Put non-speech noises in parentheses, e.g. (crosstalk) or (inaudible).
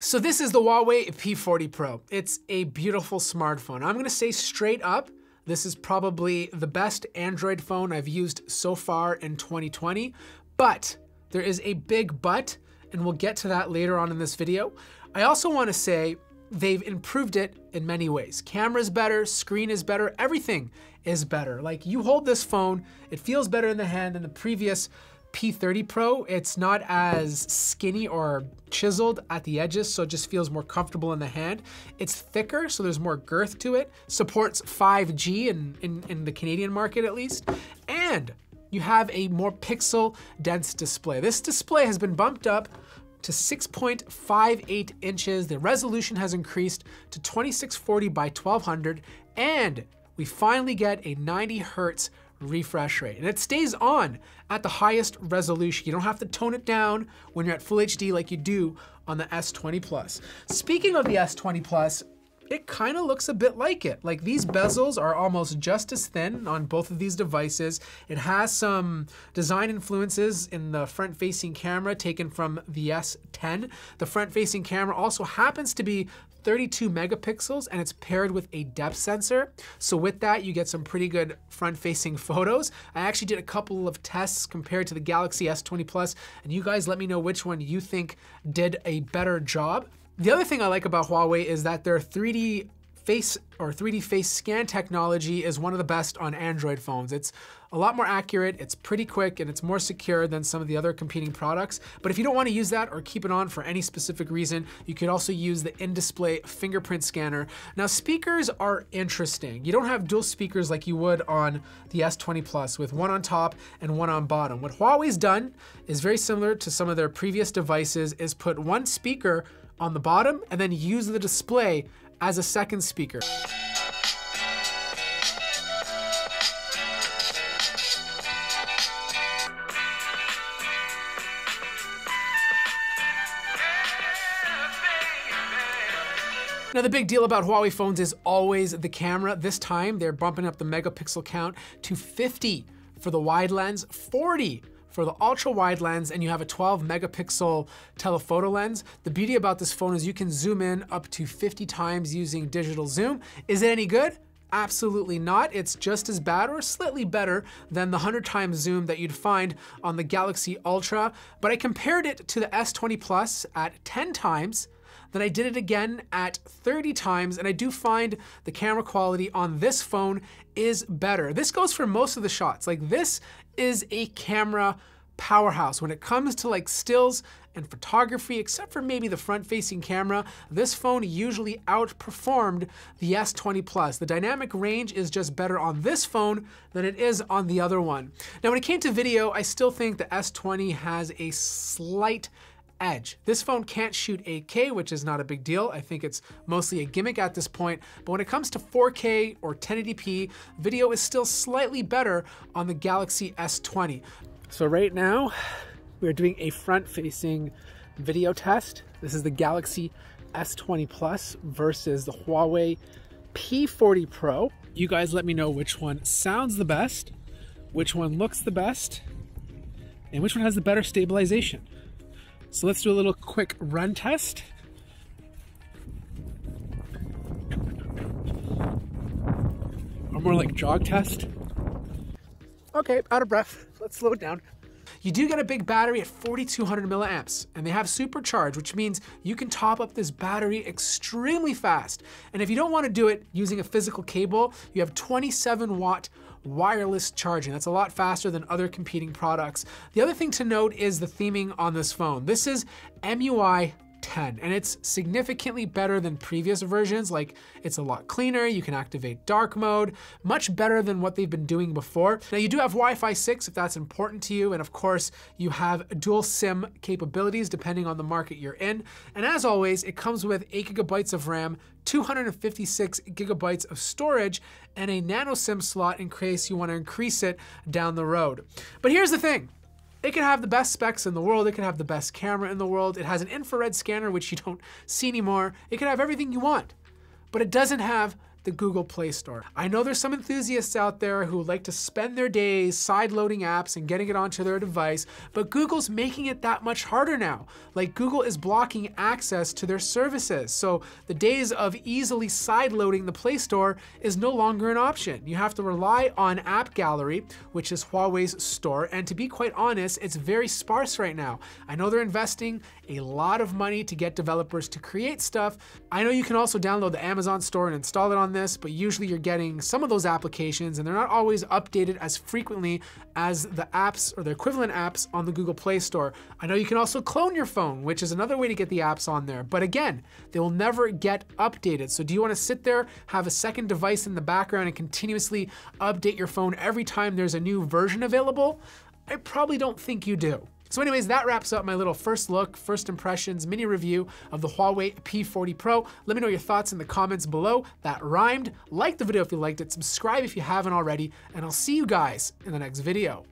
So this is the Huawei P40 Pro. It's a beautiful smartphone. I'm gonna say straight up, this is probably the best Android phone I've used so far in 2020, but there is a big but, and we'll get to that later on in this video. I also wanna say they've improved it in many ways. Camera's better, screen is better, everything is better. Like you hold this phone, it feels better in the hand than the previous P30 Pro, it's not as skinny or chiseled at the edges, so it just feels more comfortable in the hand. It's thicker, so there's more girth to it. Supports 5G in, in, in the Canadian market at least. And you have a more pixel dense display. This display has been bumped up to 6.58 inches. The resolution has increased to 2640 by 1200, and we finally get a 90 hertz refresh rate. And it stays on at the highest resolution. You don't have to tone it down when you're at full HD like you do on the S20 Plus. Speaking of the S20 Plus, it kind of looks a bit like it. Like these bezels are almost just as thin on both of these devices. It has some design influences in the front facing camera taken from the S10. The front facing camera also happens to be 32 megapixels and it's paired with a depth sensor. So with that, you get some pretty good front-facing (laughs) photos. I actually did a couple of tests compared to the Galaxy S20 Plus, and you guys let me know which one you think did a better job. The other thing I like about Huawei is that their 3D face or 3D face scan technology is one of the best on Android phones. It's a lot more accurate, it's pretty quick, and it's more secure than some of the other competing products. But if you don't want to use that or keep it on for any specific reason, you could also use the in-display fingerprint scanner. Now speakers are interesting. You don't have dual speakers like you would on the S20 Plus with one on top and one on bottom. What Huawei's done is very similar to some of their previous devices is put one speaker on the bottom and then use the display as a second speaker. Now the big deal about Huawei phones is always the camera. This time they're bumping up the megapixel count to 50 for the wide lens, 40 for the ultra wide lens and you have a 12 megapixel telephoto lens. The beauty about this phone is you can zoom in up to 50 times using digital zoom. Is it any good? Absolutely not. It's just as bad or slightly better than the 100 times zoom that you'd find on the Galaxy Ultra. But I compared it to the S20 Plus at 10 times then I did it again at 30 times, and I do find the camera quality on this phone is better. This goes for most of the shots. Like this is a camera powerhouse. When it comes to like stills and photography, except for maybe the front-facing camera, this phone usually outperformed the S20 Plus. The dynamic range is just better on this phone than it is on the other one. Now, when it came to video, I still think the S20 has a slight edge. This phone can't shoot 8K, which is not a big deal. I think it's mostly a gimmick at this point, but when it comes to 4K or 1080p, video is still slightly better on the Galaxy S20. So right now, we're doing a front-facing video test. This is the Galaxy S20 Plus versus the Huawei P40 Pro. You guys let me know which one sounds the best, which one looks the best, and which one has the better stabilization. So let's do a little quick run test. Or more like jog test. Okay, out of breath. Let's slow it down. You do get a big battery at 4200 milliamps, and they have supercharge, which means you can top up this battery extremely fast. And if you don't want to do it using a physical cable, you have 27 watt wireless charging. That's a lot faster than other competing products. The other thing to note is the theming on this phone. This is EMUI 10 and it's significantly better than previous versions. Like it's a lot cleaner you can activate dark mode much better than what they've been doing before. Now you do have Wi-Fi 6 if that's important to you and of course you have dual SIM capabilities depending on the market you're in. And as always it comes with 8 gigabytes of RAM 256 gigabytes of storage and a nano SIM slot in case you want to increase it down the road. But here's the thing it can have the best specs in the world. It can have the best camera in the world. It has an infrared scanner, which you don't see anymore. It can have everything you want, but it doesn't have the Google Play Store. I know there's some enthusiasts out there who like to spend their days side-loading apps and getting it onto their device, but Google's making it that much harder now. Like Google is blocking access to their services. So the days of easily side-loading the Play Store is no longer an option. You have to rely on App Gallery, which is Huawei's store, and to be quite honest, it's very sparse right now. I know they're investing a lot of money to get developers to create stuff. I know you can also download the Amazon store and install it on this, but usually you're getting some of those applications and they're not always updated as frequently as the apps or the equivalent apps on the Google Play Store. I know you can also clone your phone, which is another way to get the apps on there. But again, they will never get updated. So do you want to sit there, have a second device in the background and continuously update your phone every time there's a new version available? I probably don't think you do. So anyways, that wraps up my little first look, first impressions, mini review of the Huawei P40 Pro. Let me know your thoughts in the comments below. That rhymed. Like the video if you liked it, subscribe if you haven't already, and I'll see you guys in the next video.